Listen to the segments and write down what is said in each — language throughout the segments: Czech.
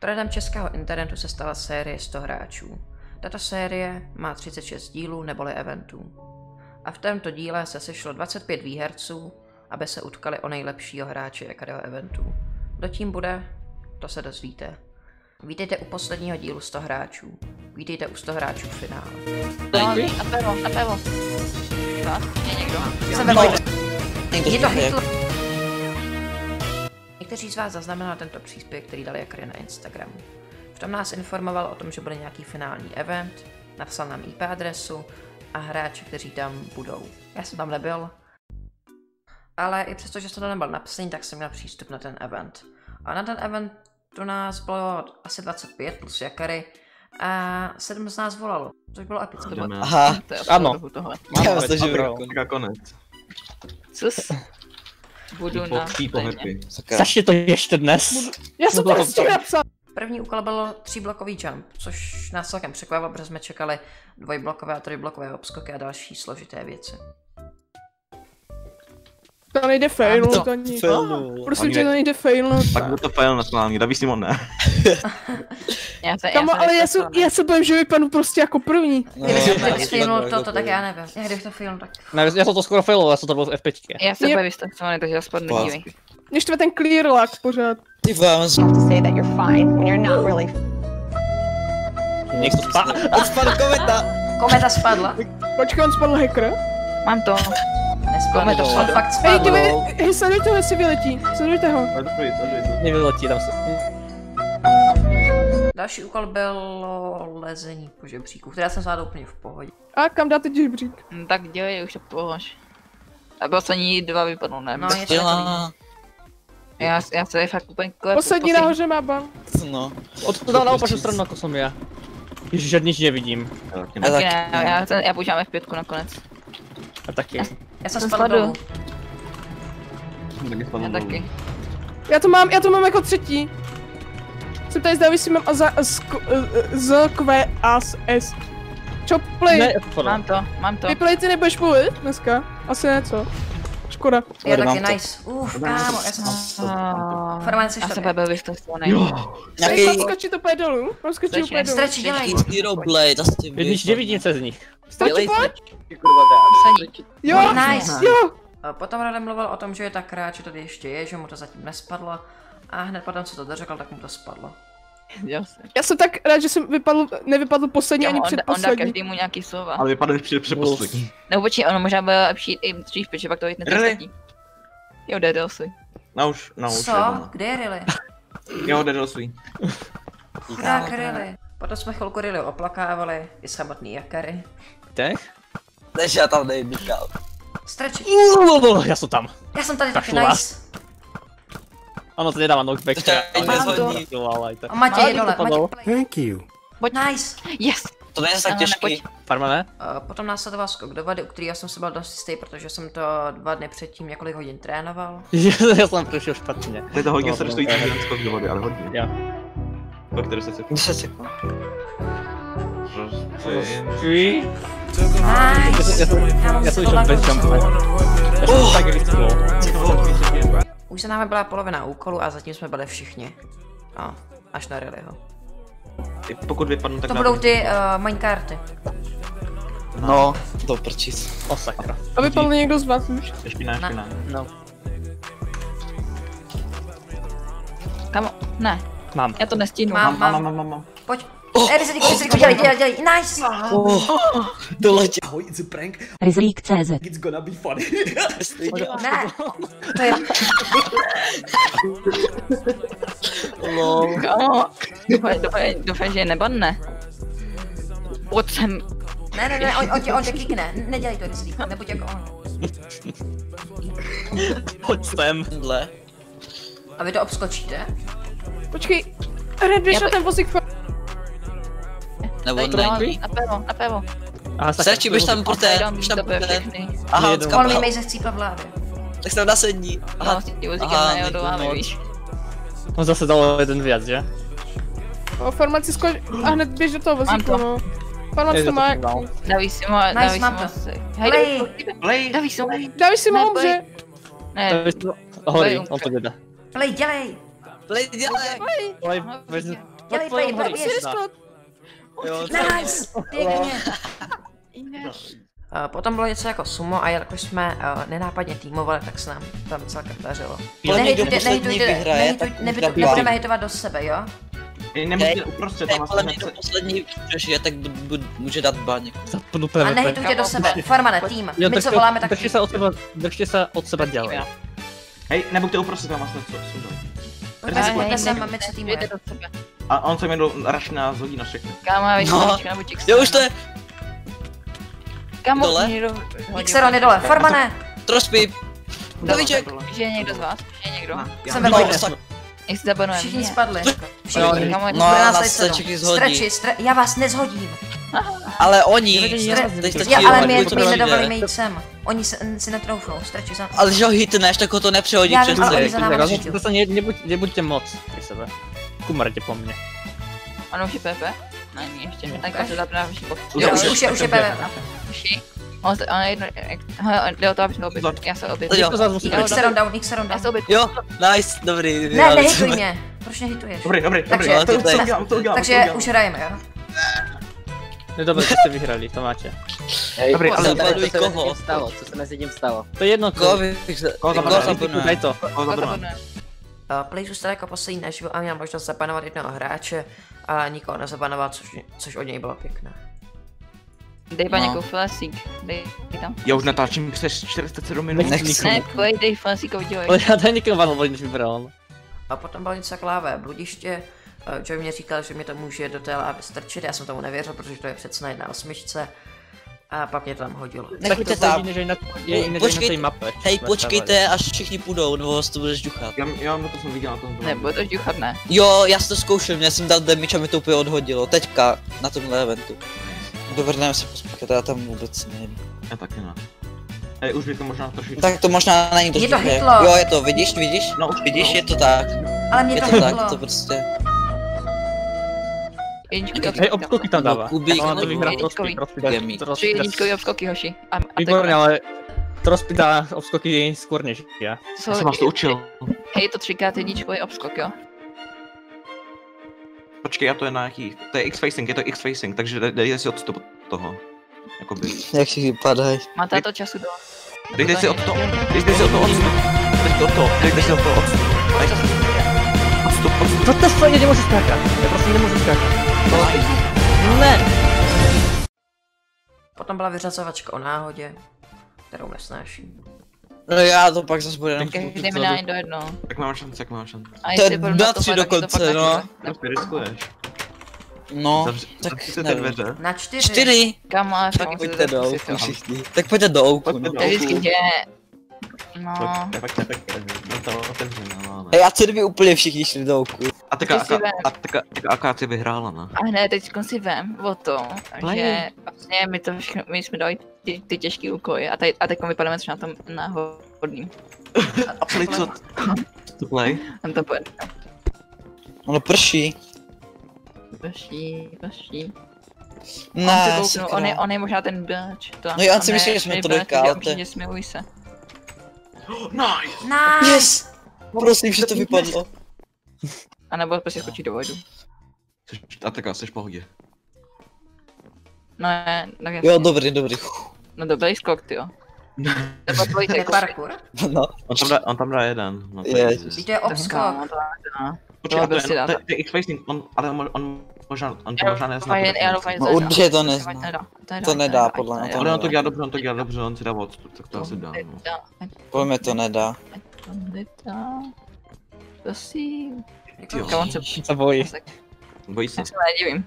Trendem českého internetu se stala série 100 hráčů. Tato série má 36 dílů neboli eventů. A v tomto díle se sešlo 25 výherců, aby se utkali o nejlepšího hráče jakého eventu. Kdo tím bude, to se dozvíte. Vítejte u posledního dílu 100 hráčů. Vítejte u 100 hráčů v finále. Na pevo, na pevo. Co? Je někdo? Jsem ve volbě. Je to Hitler. Někteří z vás zaznamenali tento příspěvek, který dali Jakry na Instagramu. V tom nás informoval o tom, že bude nějaký finální event, napsal nám IP adresu a hráči, kteří tam budou. Já jsem tam nebyl, ale i přesto, že jsem tam nebyl napsaný, tak jsem měl přístup na ten event. A na ten event tu nás bylo asi 25 plus Jakary a 7 z nás volalo, což bylo epické. Aha, To je Ano. Tohle. já myslím, že konec. Cus. Budu na happy. Začni to ještě dnes. Já jsem to to- prostě napsal. První úkol byl tříblokový jump, což nás celkem překvapilo, protože jsme čekali dvojblokové a trojblokové obskoky a další složité věci. To nejde failnout to- ani. Failnul. Prosím Ani tě, to nejde failnout. Tak byl to fail nacionální, Daví Simon ne. Já se, Kamo, ale já se, já se bojím, že vypadnu prostě jako první. No, Kdyby já jsi taky failnul takhle toto, tak já nevím. Já kdybych to failnul, tak... Ne, já jsem to skoro failoval, já jsem to byl v F5. Já se Je- bude vystačovaný, takže já spadnu, dívej. Mě štve ten clear lag pořád. Ty vám z... to say that you're fine when you're not really Někdo to spá. Odpadl kometa! Kometa spadla? Počkej, on spadl hacker. Mám to. Nespadla, Kometa on fakt Hej, spadl. dívej, hej, sledujte ho, jestli vyletí. Sledujte ho. Nevyletí tam se. Další úkol bylo lezení po žebříku, které jsem zvládl úplně v pohodě. A kam dáte žebřík? Hm, Tak dělej, už to pohož. A poslední dva vypadnou, ne? No, Dělá. já, já se fakt úplně klepu. Poslední nahoře má ban. No. Od to dal na opačnou stranu, jako jsem já. Ježiš, žádný nevidím. Ne. já, ten, já používám F5 nakonec. A taky. Já jsem To spadl dolů. Já taky. Já to mám, já to mám jako třetí. Jsem tady zdaví si mám a za, z, z, Q, A, S, S. Čo, play? Ne, to Mám to, mám to. Vyplay ty nebudeš mluvit dneska? Asi ne, co? Škoda. Já taky to. nice. Uf, kámo, já jsem... Formálně jsi Já se špatně. byl vystačovaný. Nějaký... Nějaký... skočit úplně dolů? Mám skočit úplně dolů. Stretchy, dělej. Hero Blade, asi Jednič nevidím nic z nich. Stretchy, pojď! Jo, Nice. jo! A Potom Radem mluvil o tom, že je tak rád, že tady ještě je, že mu to zatím nespadlo. A hned potom, co to dořekl, tak mu to spadlo. Jo, se. Já jsem tak rád, že jsem vypadl, nevypadl poslední Kámo, ani dá- on dá předposlední. každému nějaký slova. Ale vypadá, že přijde předposlední. Nebo počkej, ono možná bude lepší i dřív, protože pak to vyjde Really? Jo, jde si. Na už, na už. Co? Kde je Rilly? Jo, jde do svý. Chudák Rilly. Potom jsme chvilku Rilly oplakávali, i samotný Jakary. Těch? Než já tam nejdu, kámo. Já jsem tam. Já jsem tady taky nice. Ano, to nedává knockback. To ale to- A Matěj je dole. to padlo. Matěj, play. Thank you. Nice. Yes! To není tak těžký. Farma ne? A potom následoval skok do vody, u kterého jsem se byl dost jistý, protože jsem to dva dny předtím několik hodin trénoval. Já jsem přišel špatně. Tady to hodně se no, to je- ten skok do vody, ale hodně. Jo. Které se sekund. 10 sekund. Three. Nice. Já jsem, já šel bez jumpu. Já jsem tak rychle. Už za námi byla polovina úkolu a zatím jsme byli všichni. No, až na Rillyho. Pokud vypadnu, tak To budou ty uh, minecarty. No, to prčit. O sakra. A vypadl někdo z vás už? Špina, Ne. špina. No. Kamo, ne, Mám. já to nestínu. Mám, Mám, mám. mám, mám, mám. Pojď. Oh. Ej, Riziko, Riziko, dělej, dělej, dělej. Nice. Oh, to letě. Ahoj, it's a prank. Rizlík.cz It's gonna be funny. Ne. To je... Lol. Kamo, doufám, že je nebanne. Pojď sem. Ne, ne, ne, on, on, tě, on tě kikne. Nedělej to, Riziko, nebuď jako on. Pojď sem. Dle. A vy to obskočíte? Počkej, Red, běž Já na to- ten vozík Nebo není. na pevo, na. Aha, sakra. Serči, běž tam pro Dám běž tam pro všechny. Aha, odkud On mi kam? mejze chcípla v hlavě. Tak se tam nasední. Aha, Aha, tím vozíkem aha, nejodováme, nejdu víš. On zase dal jeden věc, že? O, farmaci skoč a hned běž do toho vozíku, to. no. Farmaci to má. Daví si mu, daví si mu. Play. Hej, Play. daví si mu. Dávíš si Ne, mu umře. Ne, Horí, Play, on to jde. Play, dělej. Play, dělej! No, vezmi- prostě. Dělej pojď, play, pojď, play, pojď. Discord. Jo, Nice! Pěkně. Potom bylo něco jako sumo a jelikož jsme uh, nenápadně týmovali, tak se nám tam celkem dařilo. Nehejtujte, nehejtujte, nehejtujte, nebudeme hejtovat do sebe, jo? Nemůžete uprostřed, tam vlastně nechce... poslední přežije, tak může dát baň. Zapnu A nehejtujte do sebe. Farmane, tým. Jo, My co to- voláme, tak Držte tým. se od sebe, držte se od sebe dělej. Hej, nebuďte uprostřed, tam vlastně co sundal. Pojďte sem, ne- my co sebe. A on se mi do raš nás hodí na všechny. Kámo, víš, No. no. nebo. Jo, už to je Kámo, Dole? Xeron je dole, Farmane! trospy. Davíček. Že je někdo z vás? Že je někdo? Jsem No, vedle. sak. Jak se zabanujeme? Všichni spadli. Jo, Všichni. Kámo, No, nás se sedm. všichni zhodí. Streči, stre... já vás nezhodím. Ale oni, teď stačí Já, ale my jako to přijde. nedovolíme jít sem. Oni se, si netroufnou, streči za... Ale že ho hitneš, tak ho to nepřehodí Já přes vím, ale oni za náma. Zase ne, nebuď, nebuďte moc pri sebe. Kumarte po mně. Ano, už je PP? Ne, není ještě. Tak já se zapnu všichni. Jo, už, už je, už je. Všichni. On se, on jedno, hele, jde o to, aby se obět. Já se obět. Jo. To zase musí Jo, Xeron down, Já se down. obět. Jo, nice, dobrý. Ne, jsme. mě. Proč nehejtuješ? Dobrý, dobrý, dobrý. Takže- to, to, to- udělám, to udělám, to Takže už hrajeme, jo? No dobré, to jste vyhrali, to máte. Dobrý, co ale se se mezi koho? tím stalo? Co se mezi tím stalo? To je jedno, Koho koho, bych Koho koho to. Oh, dobrá. Uh, Play zůstal jako poslední naživo a měl možnost zabanovat jednoho hráče, ale nikoho nezabanoval, což, což od něj bylo pěkné. Dej No. nějakou flasík. Dej, dej tam. Já už natáčím přes 47 minut. Nechci. Ne, pojď, dej flasík a udělej. Ale já tady nikoho vanil, než vybral. A potom bylo něco jako lávé bludiště. Uh, Joey mě říkal, že mi to může do té lávy strčit, já jsem tomu nevěřil, protože to je přece na jedna osmičce. A pak mě to tam hodilo. Nechoďte tam. že jinak, je jinak Počkejte. té mapě. Hej, počkejte, až všichni půjdou, nebo vás to budeš duchat. Já, já na to jsem viděl na tom. Ne, bude to žduchat, ne. Jo, já jsem to zkoušel, já jsem dal damage a mi to úplně odhodilo. Teďka, na tomhle eventu. Dovrneme se pospíchat, já tam vůbec nevím. Já taky ne. Hej, už by to možná trošičku. Tak to možná není to Je to hitlo. Jo, je to, vidíš, vidíš? No, už Vidíš, no. je to tak. Ale mě Je to to tak, to prostě. Jedničkový Hej, obskoky. tam dává. Kubík, Ona to vyhrá jedničkový. trospy, trospy, Gemík. Tři jedničkový obskoky, hoši. A, a Výborně, ale trospy dá obskoky skôr než já. Já jsem vás to učil. Hej, to třikrát jedničkový obskok, jo. Počkej, já to je na jaký... To je X-Facing, je to X-Facing, takže dej- dejte si odstup od toho. Jakoby. Jak si vypadají. Máte to času do... Dejte si od toho, dejte si od toho odstup. Dejte si od toho, dejte si od toho odstup. Dejte si odstup, odstup. Co to je, nemůžu skákat. Já prostě nemůžu skákat. Ne. Potom byla vyřazovačka o náhodě, kterou nesnáším. No já to pak zase bude jenom Každý mi jen do jedno. Jak mám šanci, jak mám šanci. A To je na na tři tak dokonce, no. Prostě riskuješ. No, Zavři, tak ty nevím. dveře. Na čtyři. Čtyři. Kam ale fakt Tak pojďte do ouku všichni. Tak pojďte do ouku, Pojďte no. do To je vždycky, že... No, tak, tak, tak, no to otevřeme, no, ne. Hej, a co kdyby úplně všichni šli do ouku? Teďka, Ty si vem. a teďka, teďka akáci vyhrála, ne? a hned teď si vem o to, Play. že vlastně my to všechno, my jsme dali ty, ty těžké úkoly a, tady, a teď vypadáme třeba na tom náhodným. A play co? To play? Tam to pojede. Ono prší. Prší, prší. Ne, on, kouknu, on, je, on je možná ten bitch. To, No já si myslím, že jsme to bitch, dokázali. že Určitě smiluj se. Nice! Nice! Yes! Prosím, že to vypadlo. A nebo prostě skočí do vodu. Jsi- A teďka jsi v pohodě. No ne, tak jasně. Jo, dobrý, dobrý. No dobrý skok, ty jo. Nebo je tek. parkour? No, On tam dá, on tam dá jeden. No, to Je. je Víš, to je obskok. Počkej, to je, dá. to je, to je X-Facing, on, ale on, on možná, on to možná nezná. já doufám, že No určitě to nezná. To nedá, podle mě, to Ale on to dělá dobře, on to dělá dobře, on si dá odstup, tak to asi dá. No. Mě to nedá. to nedá. Prosím. Jo. Kam on se... Se bojí. Bojí se. Já se nedivím.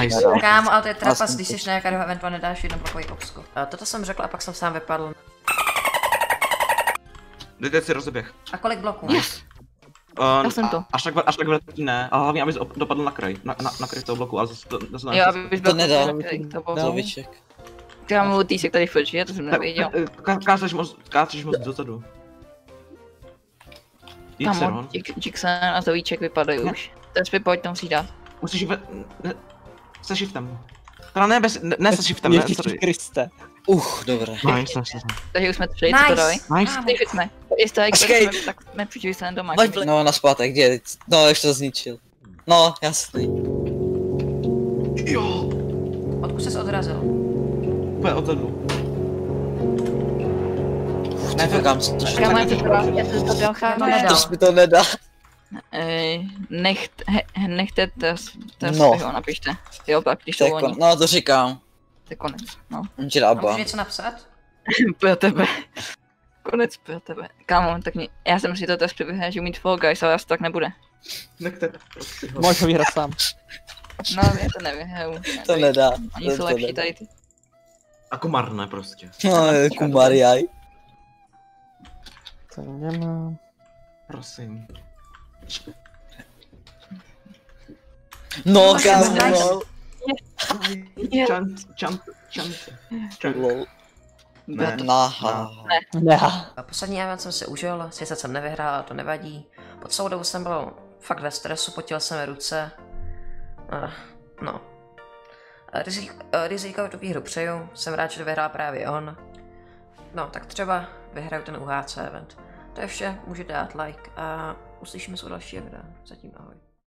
Nice. Kámo, ale to je trapas, Vlastně když jsi na nějakého eventu a nedáš jeden blokový obskok. A toto jsem řekl a pak jsem sám vypadl. Dejte si rozeběh. A kolik bloků? Uh, Já jsem to. Až tak, až tak ne, a hlavně abys op- dopadl na kraj, na, na, na kraj toho bloku, ale zase to, to, to Jo, aby bys byl To nedá. koupil, to bylo. Zoviček. Kámo, ty se tady furt, že? To jsem nevěděl. Káceš moc, káceš moc dozadu. Se, Kámo, no. Jixen a Zovíček vypadají Ne. už. Teraz by pojď, to musíš dát. Musíš ve, ne, se shiftem. Teda ne, bez, ne, ne se shiftem, ne, sorry. Kriste. Uch, dobré. Nice, nice, nice. Takže už jsme tři, co to doj? Nice. Takže jsme. Jestli jak Počkej. jsme, tak jsme přišli se doma. No, na zpátek, kde? No, ještě to zničil. No, jasný. Jo, Odkud ses odrazil? úplně odzadu. Ne, kam se to Já mám to já jsem to To nedal. To mi to nedá. Eh, Nech, he- nechte to, to No. napište. Jo, pak když To to kon... No, to říkám. to je konec. No, On ti A dá ban. něco napsat? pro tebe. Konec pro tebe. Kámo, tak mě, já jsem si to test přiběhl, že umít Fall Guys, ale asi tak nebude. Nechte, prostě ho. Můžeš ho vyhrát sám. No, já to nevyhraju. To nedá. Oni To, jsou to lepší tady ty. A komarné prostě. No, jako Mariaj. To nemám. Prosím. No, kámo. Čant, čant, čant. čant. Lol. Ne. Naha. Ne. A poslední event jsem si užil, sice jsem nevyhrál, to nevadí. Po celou dobu jsem byl fakt ve stresu, potil jsem mi ruce. Uh, no. A Rizik, uh, Rizikovi tu výhru přeju, jsem rád, že to vyhrál právě on. No, tak třeba vyhraju ten UHC event. To je vše, můžete dát like a uslyšíme se u dalšího videa. Zatím ahoj.